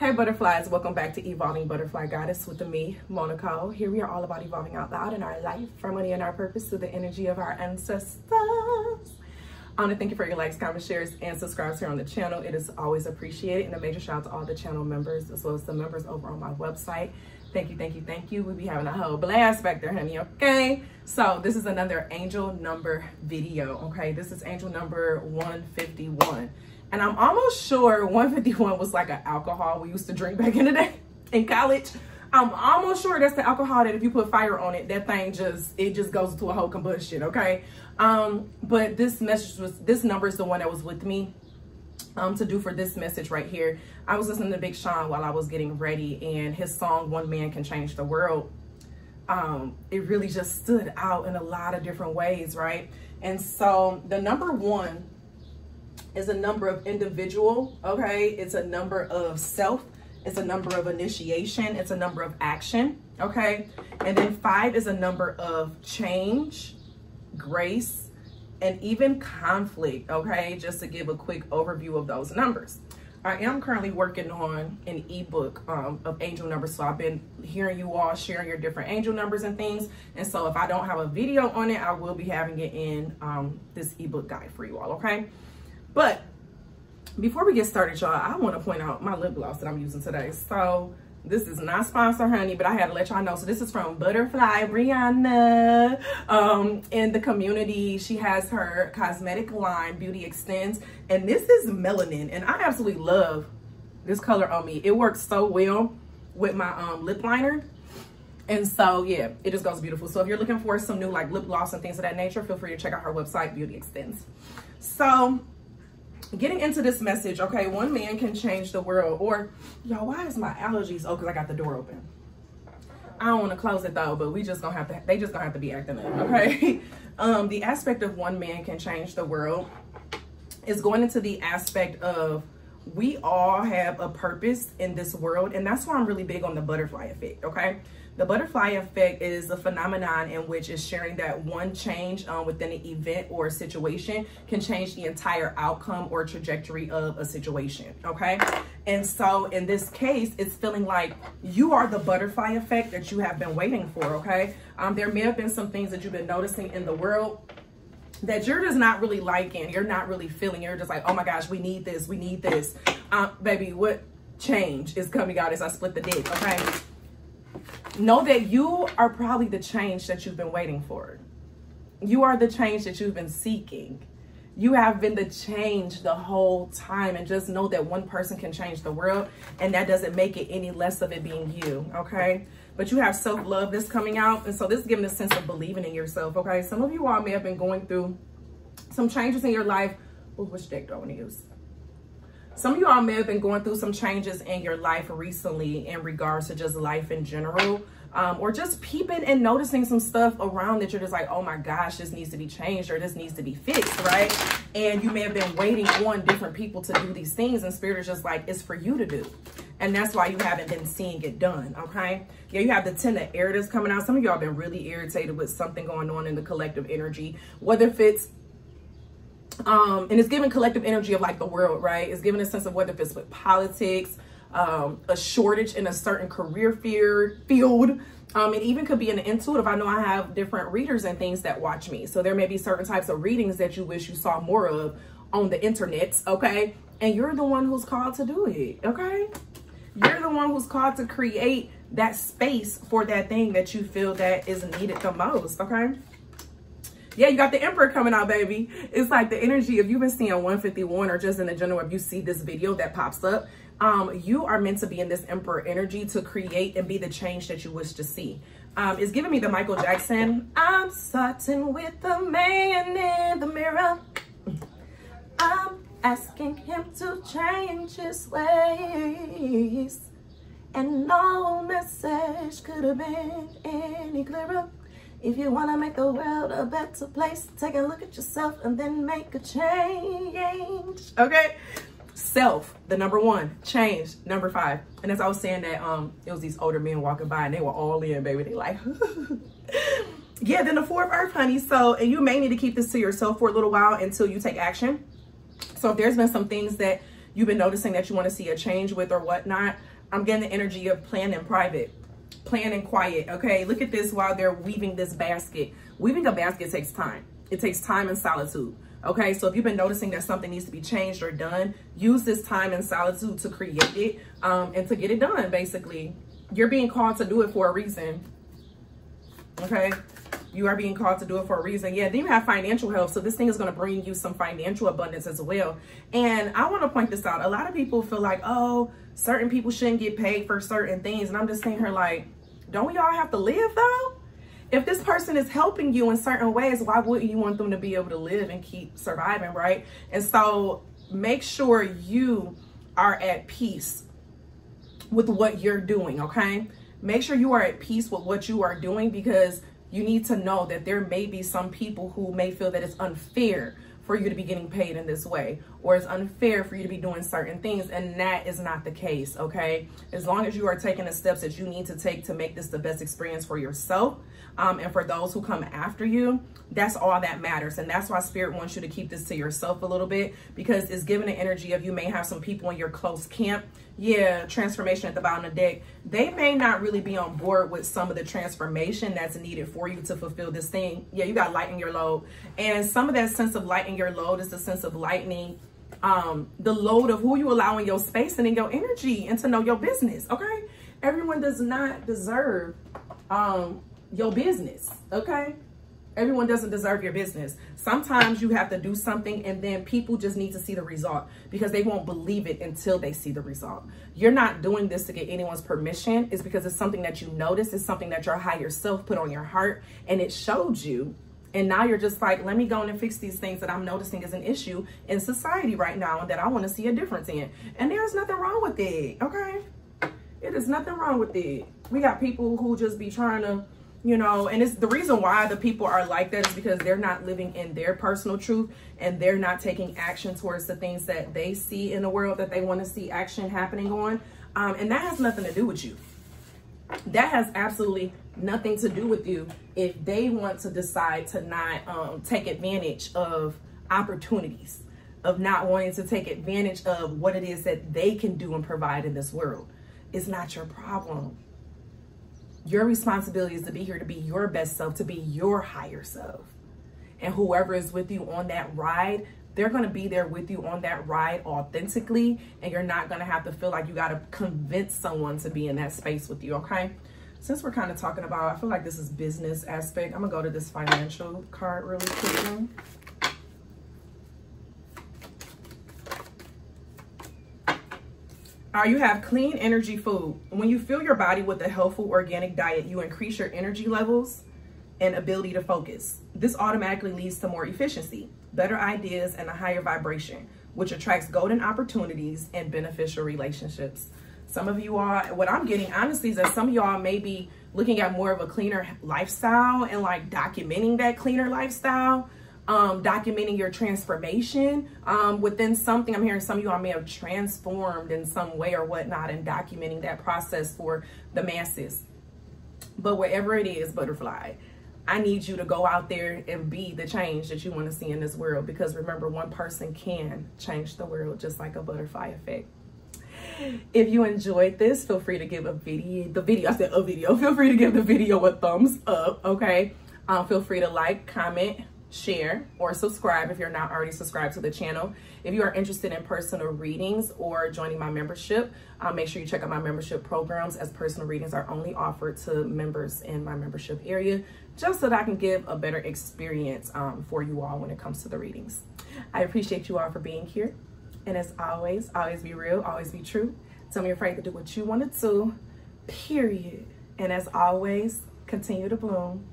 Hey butterflies, welcome back to Evolving Butterfly Goddess with me, Moe Nicole. Here we are all about evolving out loud in our life, our money and our purpose through the energy of our ancestors. I want to thank you for your likes, comments, shares, and subscribes here on the channel. It is always appreciated. And a major shout out to all the channel members as well as the members over on my website. Thank you, thank you, thank you. We'll be having a whole blast back there, honey, okay? So this is another angel number video, okay? This is angel number 151. And I'm almost sure 151 was like an alcohol we used to drink back in the day in college. I'm almost sure that's the alcohol that if you put fire on it, that thing just, it just goes into a whole combustion, okay? Um, but this message was, this number is the one that was with me um, to do for this message right here. I was listening to Big Sean while I was getting ready and his song, One Man Can Change the World, um, it really just stood out in a lot of different ways, right? And so the number one is a number of individual, okay? It's a number of self. It's a number of initiation. It's a number of action, okay? And then five is a number of change, grace, and even conflict, okay? Just to give a quick overview of those numbers. I am currently working on an ebook um, of angel numbers. So I've been hearing you all sharing your different angel numbers and things. And so if I don't have a video on it, I will be having it in um, this ebook guide for you all, okay? But before we get started, y'all, I want to point out my lip gloss that I'm using today. So this is not sponsored, honey, but I had to let y'all know. So this is from Butterfly Brianna. Um, in the community, she has her cosmetic line, Beauty Extends. And this is melanin. And I absolutely love this color on me. It works so well with my um, lip liner. And so, yeah, it just goes beautiful. So if you're looking for some new like lip gloss and things of that nature, feel free to check out her website, Beauty Extends. So getting into this message, okay, one man can change the world. Or, y'all, why is my allergies? Oh, because I got the door open. I don't want to close it though, but we just gonna have to, they just gonna have to be acting up, okay? um, the aspect of one man can change the world is going into the aspect of we all have a purpose in this world. And that's why I'm really big on the butterfly effect, okay? The butterfly effect is a phenomenon in which is sharing that one change um, within an event or a situation can change the entire outcome or trajectory of a situation, okay? And so in this case, it's feeling like you are the butterfly effect that you have been waiting for, okay? Um, there may have been some things that you've been noticing in the world that you're just not really liking, you're not really feeling, you're just like, oh my gosh, we need this, we need this. Um, baby, what change is coming out as I split the dick, okay? Know that you are probably the change that you've been waiting for. You are the change that you've been seeking. You have been the change the whole time. And just know that one person can change the world. And that doesn't make it any less of it being you. Okay. But you have self love that's coming out. And so this is giving a sense of believing in yourself. Okay. Some of you all may have been going through some changes in your life. Ooh, which deck do I want to use? Some of you all may have been going through some changes in your life recently in regards to just life in general. Um, or just peeping and noticing some stuff around that you're just like, oh my gosh, this needs to be changed or this needs to be fixed, right? And you may have been waiting on different people to do these things and spirit is just like, it's for you to do. And that's why you haven't been seeing it done, okay? Yeah, you have the ten of air that's coming out. Some of y'all been really irritated with something going on in the collective energy, whether if it's um, and it's giving collective energy of like the world, right? It's giving a sense of whether it's with politics, um, a shortage in a certain career fear, field. Um, it even could be an intuitive. I know I have different readers and things that watch me. So there may be certain types of readings that you wish you saw more of on the internet, okay? And you're the one who's called to do it, okay? You're the one who's called to create that space for that thing that you feel that is needed the most, okay? Yeah, you got the emperor coming out, baby. It's like the energy, if you've been seeing 151 or just in the general, if you see this video that pops up, um, you are meant to be in this emperor energy to create and be the change that you wish to see. Um, it's giving me the Michael Jackson. I'm starting with the man in the mirror. I'm asking him to change his ways. And no message could have been any clearer. If you want to make the world a better place, take a look at yourself and then make a change. Okay? Self, the number one. Change, number five. And as I was saying that, um, it was these older men walking by and they were all in, baby. They like, yeah, then the four of earth, honey. So, and you may need to keep this to yourself for a little while until you take action. So if there's been some things that you've been noticing that you want to see a change with or whatnot, I'm getting the energy of plan private, plan in quiet. Okay, look at this while they're weaving this basket. Weaving a basket takes time. It takes time and solitude. Okay, so if you've been noticing that something needs to be changed or done, use this time and solitude to create it um, and to get it done, basically. You're being called to do it for a reason. Okay, you are being called to do it for a reason. Yeah, then you have financial help So this thing is going to bring you some financial abundance as well. And I want to point this out. A lot of people feel like, oh, certain people shouldn't get paid for certain things. And I'm just saying here like, don't we all have to live though? If this person is helping you in certain ways, why wouldn't you want them to be able to live and keep surviving, right? And so make sure you are at peace with what you're doing, okay? Make sure you are at peace with what you are doing because you need to know that there may be some people who may feel that it's unfair for you to be getting paid in this way or it's unfair for you to be doing certain things and that is not the case okay as long as you are taking the steps that you need to take to make this the best experience for yourself um, and for those who come after you, that's all that matters. And that's why Spirit wants you to keep this to yourself a little bit because it's giving the energy of you may have some people in your close camp. Yeah, transformation at the bottom of the deck. They may not really be on board with some of the transformation that's needed for you to fulfill this thing. Yeah, you got lighten your load. And some of that sense of your load is the sense of lightening um, the load of who you allow in your space and in your energy and to know your business, okay? Everyone does not deserve um, your business, okay? Everyone doesn't deserve your business. Sometimes you have to do something and then people just need to see the result because they won't believe it until they see the result. You're not doing this to get anyone's permission. It's because it's something that you notice. It's something that your higher self put on your heart and it showed you. And now you're just like, let me go and fix these things that I'm noticing as an issue in society right now and that I want to see a difference in. And there's nothing wrong with it, okay? It is nothing wrong with it. We got people who just be trying to you know and it's the reason why the people are like that is because they're not living in their personal truth and they're not taking action towards the things that they see in the world that they want to see action happening on um, and that has nothing to do with you that has absolutely nothing to do with you if they want to decide to not um, take advantage of opportunities of not wanting to take advantage of what it is that they can do and provide in this world it's not your problem your responsibility is to be here to be your best self, to be your higher self. And whoever is with you on that ride, they're going to be there with you on that ride authentically. And you're not going to have to feel like you got to convince someone to be in that space with you, okay? Since we're kind of talking about, I feel like this is business aspect. I'm to go to this financial card really quickly. Uh, you have clean energy food. When you fill your body with a healthful organic diet, you increase your energy levels and ability to focus. This automatically leads to more efficiency, better ideas, and a higher vibration, which attracts golden opportunities and beneficial relationships. Some of you are, what I'm getting honestly is that some of y'all may be looking at more of a cleaner lifestyle and like documenting that cleaner lifestyle um, documenting your transformation um, within something. I'm hearing some of you all may have transformed in some way or whatnot and documenting that process for the masses. But wherever it is, butterfly, I need you to go out there and be the change that you want to see in this world. Because remember, one person can change the world just like a butterfly effect. If you enjoyed this, feel free to give a video, the video, I said a video, feel free to give the video a thumbs up, okay? Um, feel free to like, comment, share, or subscribe if you're not already subscribed to the channel. If you are interested in personal readings or joining my membership, uh, make sure you check out my membership programs as personal readings are only offered to members in my membership area, just so that I can give a better experience um, for you all when it comes to the readings. I appreciate you all for being here. And as always, always be real, always be true. Don't be afraid to do what you want to do, period. And as always, continue to bloom